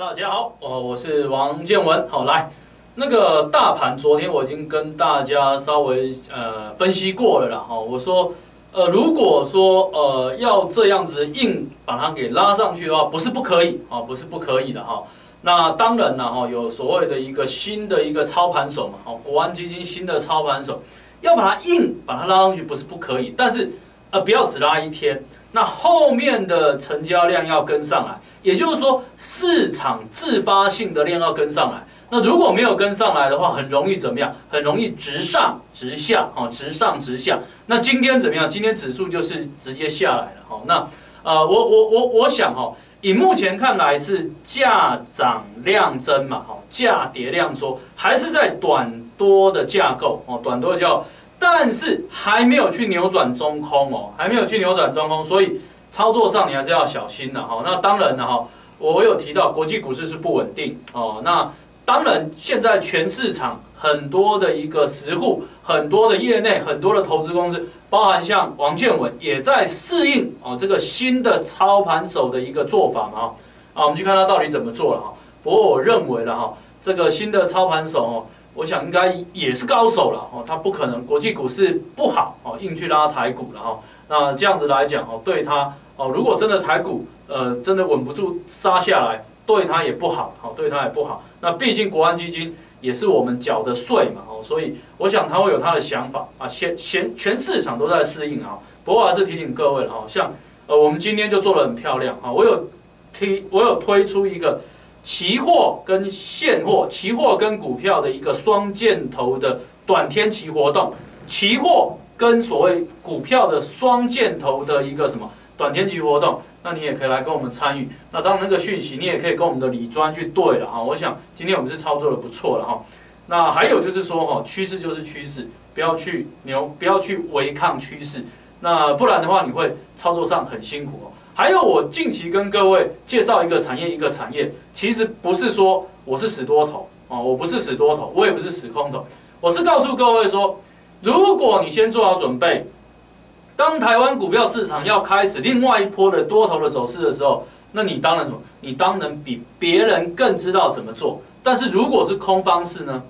大家好，哦，我是王建文。好，来，那个大盘昨天我已经跟大家稍微呃分析过了啦。哈，我说，呃，如果说呃要这样子硬把它给拉上去的话，不是不可以啊，不是不可以的哈。那当然了哈，有所谓的一个新的一个操盘手嘛，哦，国安基金新的操盘手，要把它硬把它拉上去，不是不可以，但是呃不要只拉一天，那后面的成交量要跟上来，也就是说市场自发性的量要跟上来。那如果没有跟上来的话，很容易怎么样？很容易直上直下，哦，直上直下。那今天怎么样？今天指数就是直接下来了，哦，那呃，我我我我想哈。以目前看来是价涨量增嘛，哈，价跌量缩，还是在短多的架构哦，短多的架构，但是还没有去扭转中空哦，还没有去扭转中空，所以操作上你还是要小心的哈。那当然了哈，我有提到国际股市是不稳定哦，那当然现在全市场很多的一个实户，很多的业内，很多的投资公司。包含像王建文也在适应哦这个新的操盘手的一个做法嘛啊，我们去看他到底怎么做了哈。不过我认为了哈，这个新的操盘手哦，我想应该也是高手了哦，他不可能国际股市不好哦，硬去拉台股了哈。那这样子来讲哦，对他哦，如果真的台股呃真的稳不住杀下来，对他也不好，好对他也不好。那毕竟国安基金。也是我们缴的税嘛，哦，所以我想他会有他的想法啊，全全全市场都在适应啊。不过还是提醒各位了哈，像呃我们今天就做的很漂亮啊，我有推我有推出一个期货跟现货、期货跟股票的一个双箭头的短天期活动，期货跟所谓股票的双箭头的一个什么短天期活动。那你也可以来跟我们参与。那当然，那个讯息你也可以跟我们的李专去对了哈。我想今天我们是操作的不错了哈。那还有就是说哈，趋势就是趋势，不要去牛，不要去违抗趋势。那不然的话，你会操作上很辛苦哦。还有，我近期跟各位介绍一个产业，一个产业，其实不是说我是死多头哦，我不是死多头，我也不是死空头，我是告诉各位说，如果你先做好准备。当台湾股票市场要开始另外一波的多头的走势的时候，那你当然什么？你当然比别人更知道怎么做。但是如果是空方式呢？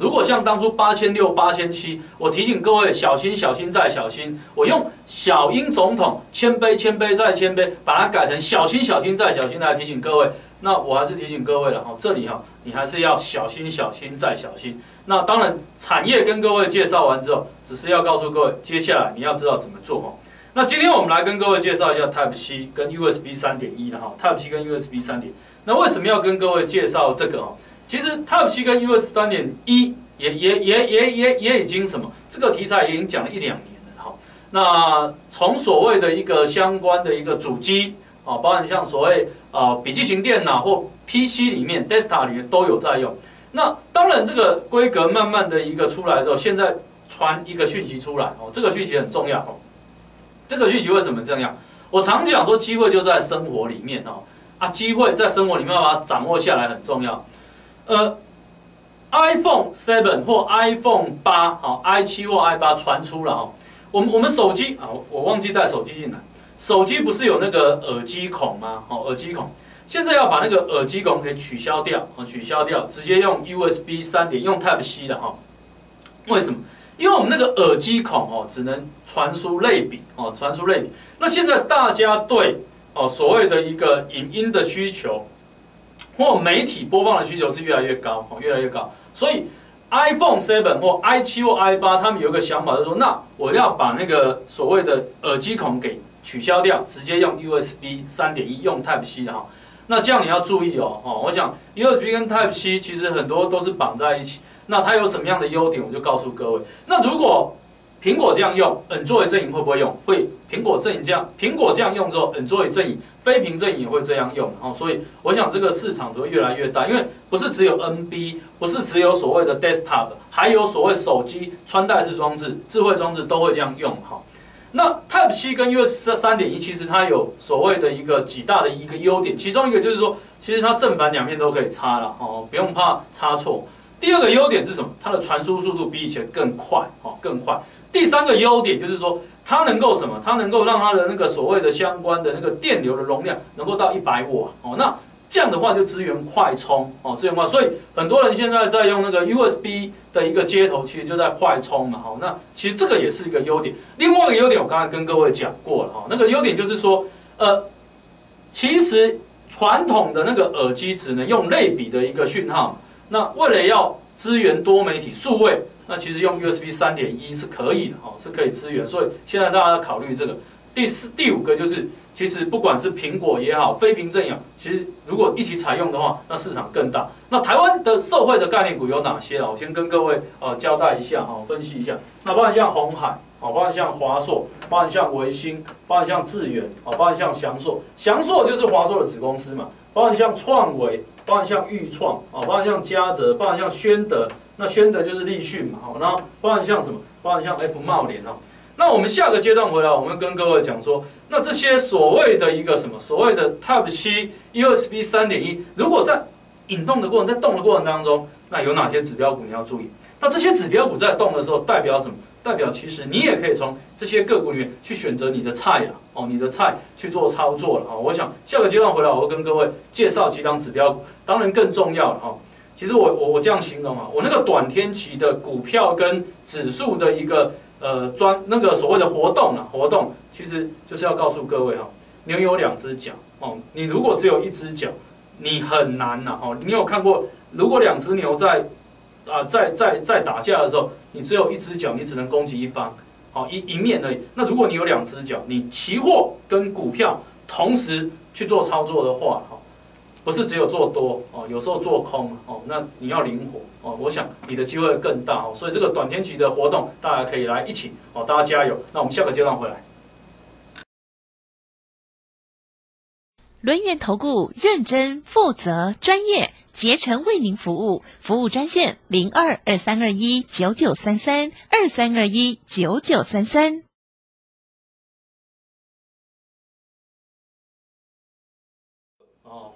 如果像当初八千六、八千七，我提醒各位小心、小心再小心。我用小英总统谦卑、谦卑再谦卑，把它改成小心、小心再小心来提醒各位。那我还是提醒各位了哈，这里哈，你还是要小心、小心再小心。那当然，产业跟各位介绍完之后，只是要告诉各位，接下来你要知道怎么做哈。那今天我们来跟各位介绍一下 Type C 跟 USB 三点一的哈，Type C 跟 USB 三点。那为什么要跟各位介绍这个哈？其实 Type C 跟 USB 三点一也也也也也也已经什么，这个题材已经讲了一两年了哈。那从所谓的一个相关的一个主机啊，包含像所谓啊笔记型电脑或 PC 里面，Desktop 里面都有在用。那当然，这个规格慢慢的一个出来之后，现在传一个讯息出来哦，这个讯息很重要哦。这个讯息为什么这样？我常讲说，机会就在生活里面哦，啊，机会在生活里面把它掌握下来很重要。呃，iPhone Seven 或 iPhone 八哦，i 七或 i 八传出了哦。我们我们手机啊，我忘记带手机进来，手机不是有那个耳机孔吗？哦，耳机孔。现在要把那个耳机孔给取消掉啊，取消掉，直接用 USB 三点，用 Type C 的哈。为什么？因为我们那个耳机孔哦，只能传输类比哦，传输类比。那现在大家对哦所谓的一个影音的需求或媒体播放的需求是越来越高哦，越来越高。所以 iPhone Seven 或 i 七或 i 八，他们有一个想法，就是说，那我要把那个所谓的耳机孔给取消掉，直接用 USB 三点一，用 Type C 的哈。那这样你要注意哦，哦，我想 USB 跟 Type C 其实很多都是绑在一起。那它有什么样的优点，我就告诉各位。那如果苹果这样用，Android 阵营会不会用？会。苹果阵营这样，苹果这样用之后，Android 阵营、非屏阵营也会这样用。哦，所以我想这个市场只会越来越大，因为不是只有 NB，不是只有所谓的 Desktop，还有所谓手机穿戴式装置、智慧装置都会这样用。哈。那 Type C 跟 USB 三点一，其实它有所谓的一个几大的一个优点，其中一个就是说，其实它正反两面都可以插了哦，不用怕插错。第二个优点是什么？它的传输速度比以前更快哦，更快。第三个优点就是说，它能够什么？它能够让它的那个所谓的相关的那个电流的容量能够到一百瓦哦。那这样的话就支援快充哦，支援快，所以很多人现在在用那个 USB 的一个接头，其实就在快充嘛，好，那其实这个也是一个优点。另外一个优点，我刚才跟各位讲过了哈，那个优点就是说，呃，其实传统的那个耳机只能用类比的一个讯号，那为了要支援多媒体数位，那其实用 USB 三点一是可以的哈，是可以支援。所以现在大家要考虑这个。第四、第五个就是，其实不管是苹果也好，非屏正阳，其实如果一起采用的话，那市场更大。那台湾的社会的概念股有哪些啊？我先跟各位呃交代一下哈，分析一下。那包含像红海，哦，包含像华硕，包含像维新，包含像智远，哦，包含像翔硕，翔硕就是华硕的子公司嘛。包含像创维，包含像裕创，哦，包含像嘉泽，包含像宣德，那宣德就是立讯嘛，好，然后包含像什么？包含像 F 茂联哦。那我们下个阶段回来，我们跟各位讲说，那这些所谓的一个什么所谓的 Type C USB 三点一，如果在引动的过程，在动的过程当中，那有哪些指标股你要注意？那这些指标股在动的时候，代表什么？代表其实你也可以从这些个股里面去选择你的菜呀，哦，你的菜去做操作了啊。我想下个阶段回来，我会跟各位介绍几档指标股，当然更重要了哈。其实我我我这样形容啊，我那个短天期的股票跟指数的一个。呃，专那个所谓的活动啊，活动其实就是要告诉各位哈，牛有两只脚哦，你如果只有一只脚，你很难呐哦。你有看过，如果两只牛在啊在在在打架的时候，你只有一只脚，你只能攻击一方，好一一面而已。那如果你有两只脚，你期货跟股票同时去做操作的话，哈。不是只有做多哦，有时候做空哦，那你要灵活哦。我想你的机会更大哦，所以这个短天期的活动，大家可以来一起哦，大家加油。那我们下个阶段回来。轮源投顾认真负责专业，竭诚为您服务，服务专线零二二三二一九九三三二三二一九九三三。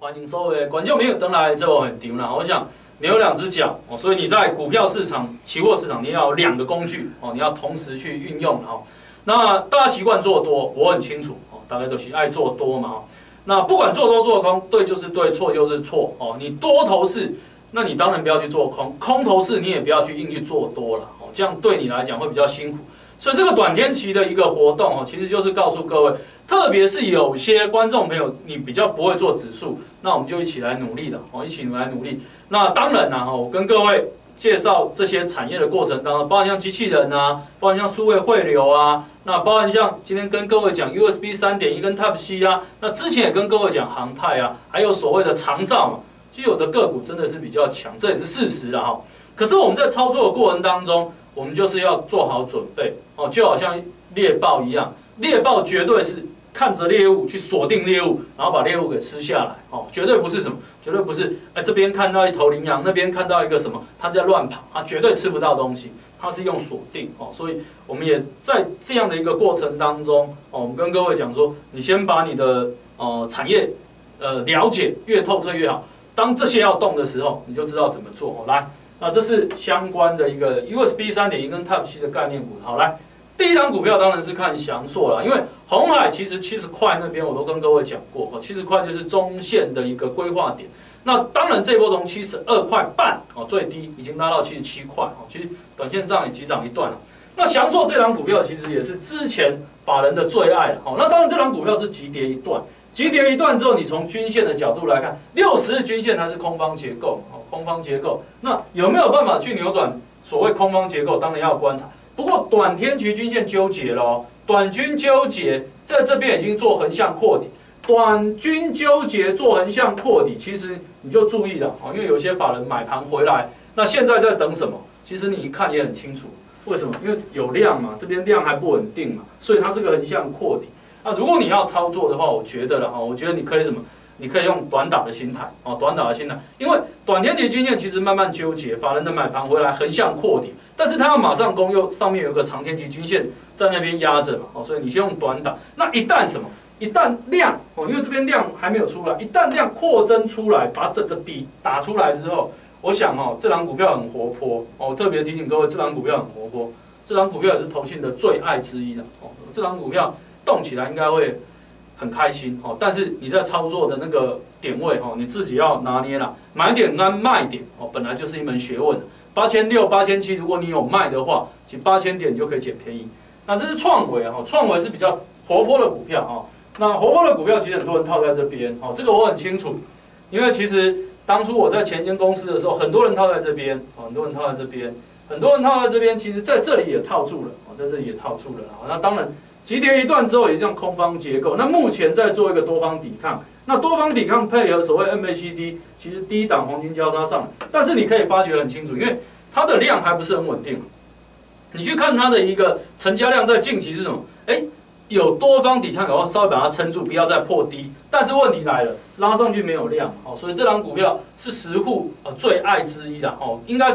欢迎收位观众朋友登来，这我很丢了。我想你有两只脚哦，所以你在股票市场、期货市场，你要有两个工具哦，你要同时去运用哈。那大家习惯做多，我很清楚哦，大家都喜爱做多嘛哈。那不管做多做空，对就是对，错就是错哦。你多头市，那你当然不要去做空；空头市，你也不要去硬去做多了哦，这样对你来讲会比较辛苦。所以这个短天期的一个活动哦，其实就是告诉各位。特别是有些观众朋友，你比较不会做指数，那我们就一起来努力的哦，一起来努力。那当然啦哈，我跟各位介绍这些产业的过程当中，包含像机器人啊，包含像数位汇流啊，那包含像今天跟各位讲 USB 三点一跟 Type C 啊，那之前也跟各位讲航太啊，还有所谓的长照嘛，就有的个股真的是比较强，这也是事实了哈。可是我们在操作的过程当中，我们就是要做好准备。哦，就好像猎豹一样，猎豹绝对是。看着猎物去锁定猎物，然后把猎物给吃下来，哦，绝对不是什么，绝对不是，哎，这边看到一头羚羊，那边看到一个什么，它在乱跑，它绝对吃不到东西，它是用锁定，哦，所以我们也在这样的一个过程当中，哦，我们跟各位讲说，你先把你的呃产业呃了解越透彻越好，当这些要动的时候，你就知道怎么做。哦，来，那这是相关的一个 USB 三点一跟 Type C 的概念股，好来。第一档股票当然是看翔硕了，因为红海其实七十块那边我都跟各位讲过，哦，七十块就是中线的一个规划点。那当然这波从七十二块半哦最低已经拉到七十七块哦，其实短线上也急涨一段了。那翔硕这档股票其实也是之前法人的最爱了，哦，那当然这档股票是急跌一段，急跌一段之后，你从均线的角度来看，六十日均线它是空方结构，空方结构，那有没有办法去扭转所谓空方结构？当然要观察。不过短天期均线纠结了，短均纠结在这边已经做横向扩底，短均纠结做横向扩底，其实你就注意了啊，因为有些法人买盘回来，那现在在等什么？其实你一看也很清楚，为什么？因为有量嘛，这边量还不稳定嘛，所以它是个横向扩底。那如果你要操作的话，我觉得了哈，我觉得你可以什么？你可以用短打的心态哦，短打的心态，因为短天期均线其实慢慢纠结，法人的买盘回来横向扩底。但是它要马上攻，又上面有个长天期均线在那边压着嘛，哦，所以你先用短打。那一旦什么？一旦量哦，因为这边量还没有出来，一旦量扩增出来，把整个底打出来之后，我想哦，这档股票很活泼哦，特别提醒各位，这档股票很活泼，这档股票也是投信的最爱之一的哦，这档股票动起来应该会很开心哦，但是你在操作的那个点位哦，你自己要拿捏了，买点跟卖点哦，本来就是一门学问。八千六、八千七，如果你有卖的话，其实八千点你就可以捡便宜。那这是创维哈，创维是比较活泼的股票哈。那活泼的股票其实很多人套在这边哦，这个我很清楚，因为其实当初我在前一间公司的时候，很多人套在这边，很多人套在这边，很多人套在这边，其实在这里也套住了哦，在这里也套住了。那当然。急跌一段之后，也像空方结构。那目前在做一个多方抵抗。那多方抵抗配合所谓 MACD，其实低档黄金交叉上，但是你可以发觉很清楚，因为它的量还不是很稳定。你去看它的一个成交量，在近期是什么？哎，有多方抵抗，然后稍微把它撑住，不要再破低。但是问题来了，拉上去没有量，哦，所以这张股票是十户呃最爱之一的哦，应该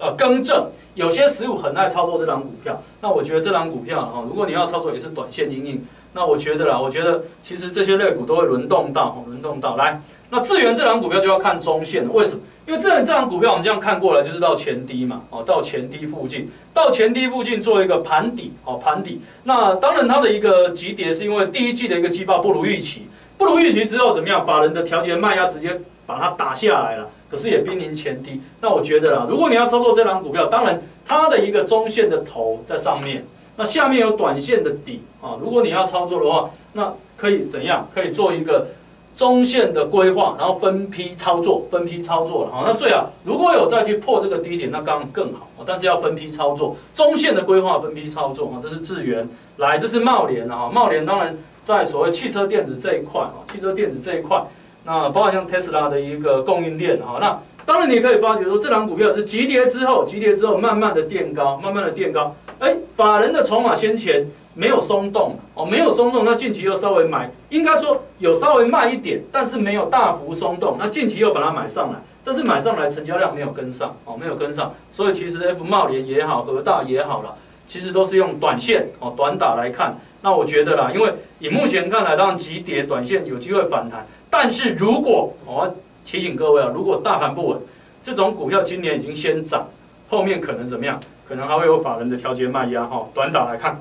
呃更正。有些实物很爱操作这张股票，那我觉得这张股票哈，如果你要操作也是短线阴影，那我觉得啦，我觉得其实这些类股都会轮动到，轮动到来。那智源这张股票就要看中线，为什么？因为这这张股票我们这样看过来就是到前低嘛，哦，到前低附近，到前低附近做一个盘底，哦，盘底。那当然它的一个急跌是因为第一季的一个季报不如预期，不如预期之后怎么样？法人的调节卖压直接把它打下来了。可是也濒临前低，那我觉得啦，如果你要操作这张股票，当然它的一个中线的头在上面，那下面有短线的底啊。如果你要操作的话，那可以怎样？可以做一个中线的规划，然后分批操作，分批操作了哈。那最好如果有再去破这个低点，那当然更好但是要分批操作，中线的规划分批操作啊。这是智源，来，这是茂联啊。茂联当然在所谓汽车电子这一块啊，汽车电子这一块。那包括像特斯拉的一个供应链哈，那当然你可以发觉说，这档股票是急跌之后，急跌之后慢慢的垫高，慢慢的垫高。哎，法人的筹码先前没有松动哦，没有松动，那近期又稍微买，应该说有稍微慢一点，但是没有大幅松动。那近期又把它买上来，但是买上来成交量没有跟上哦，没有跟上。所以其实 F 茂联也好，和大也好了，其实都是用短线哦，短打来看。那我觉得啦，因为以目前看来，当然急跌短线有机会反弹。但是如果我要提醒各位啊，如果大盘不稳，这种股票今年已经先涨，后面可能怎么样？可能还会有法人的调节卖压哈。短打来看，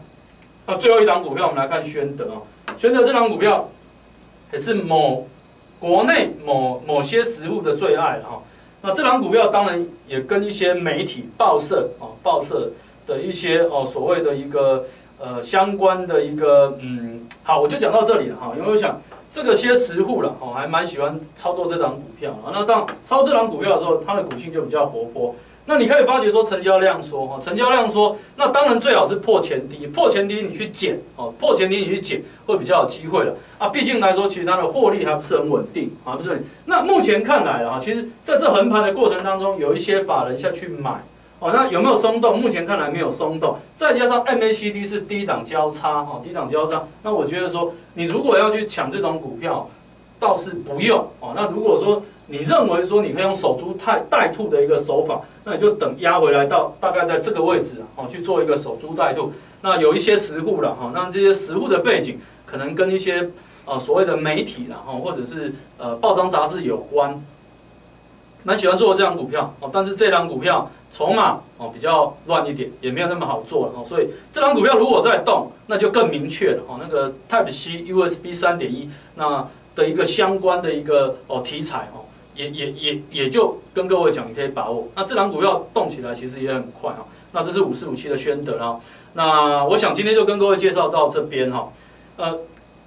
那最后一档股票我们来看宣德啊，宣德这档股票也是某国内某某些实物的最爱哈。那这档股票当然也跟一些媒体报社啊报社的一些哦所谓的一个呃相关的一个嗯，好，我就讲到这里了哈，因为我想。这个些实户了哦，还蛮喜欢操作这张股票啊。那当操作这张股票的时候，它的股性就比较活泼。那你可以发觉说，成交量说哈，成交量说，那当然最好是破前低，破前低你去减哦，破前低你去减会比较有机会了啊。毕竟来说，其实它的获利还不是很稳定啊，不是。那目前看来啊，其实在这横盘的过程当中，有一些法人下去买。哦，那有没有松动？目前看来没有松动，再加上 MACD 是低档交叉，哈，低档交叉。那我觉得说，你如果要去抢这种股票，倒是不用哦。那如果说你认为说你可以用守株待待兔的一个手法，那你就等压回来到大概在这个位置，哦，去做一个守株待兔。那有一些实户了，哈，那这些实户的背景可能跟一些呃所谓的媒体然后或者是呃报章杂志有关。蛮喜欢做这张股票哦，但是这张股票筹码哦比较乱一点，也没有那么好做哦，所以这张股票如果再动，那就更明确了哦。那个 Type C USB 三点一那的一个相关的一个哦题材哦，也也也也就跟各位讲，你可以把握。那这张股票动起来其实也很快哦。那这是五四五七的宣德啊。那我想今天就跟各位介绍到这边哈。呃，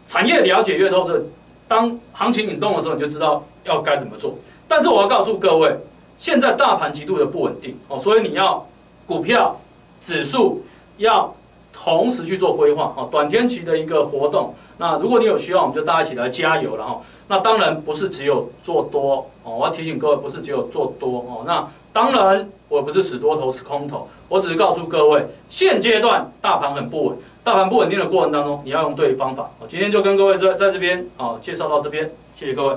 产业了解越透彻，当行情引动的时候，你就知道要该怎么做。但是我要告诉各位，现在大盘极度的不稳定哦，所以你要股票指数要同时去做规划哦。短天期的一个活动，那如果你有需要，我们就大家一起来加油了哈。那当然不是只有做多哦，我要提醒各位，不是只有做多哦。那当然我不是死多头死空头，我只是告诉各位，现阶段大盘很不稳，大盘不稳定的过程当中，你要用对方法。我今天就跟各位在在这边啊介绍到这边，谢谢各位。